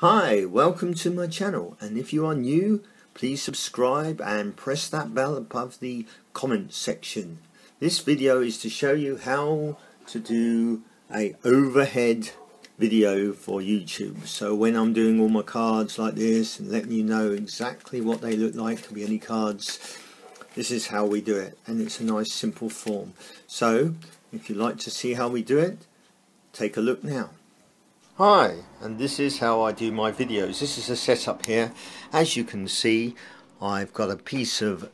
Hi, welcome to my channel and if you are new please subscribe and press that bell above the comment section. This video is to show you how to do a overhead video for YouTube. So when I'm doing all my cards like this and letting you know exactly what they look like, could be any cards, this is how we do it and it's a nice simple form. So if you'd like to see how we do it, take a look now. Hi, and this is how I do my videos. This is a setup here. As you can see, I've got a piece of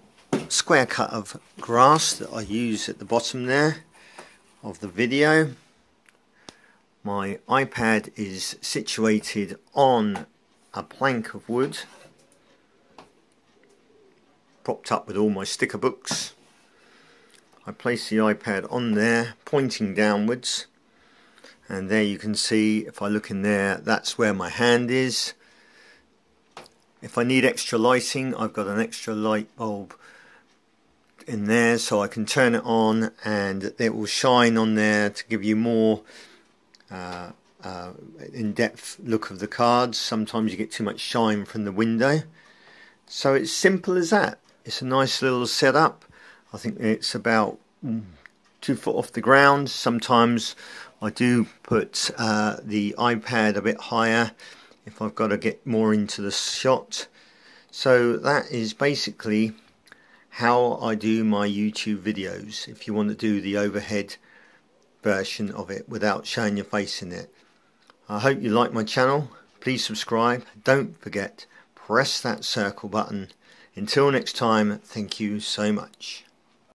square cut of grass that I use at the bottom there of the video. My iPad is situated on a plank of wood propped up with all my sticker books. I place the iPad on there pointing downwards and there you can see if I look in there that's where my hand is. If I need extra lighting I've got an extra light bulb in there so I can turn it on and it will shine on there to give you more uh, uh, in-depth look of the cards. Sometimes you get too much shine from the window. So it's simple as that. It's a nice little setup. I think it's about two foot off the ground sometimes I do put uh, the iPad a bit higher if I've got to get more into the shot. So that is basically how I do my YouTube videos if you want to do the overhead version of it without showing your face in it. I hope you like my channel. Please subscribe. Don't forget, press that circle button. Until next time, thank you so much.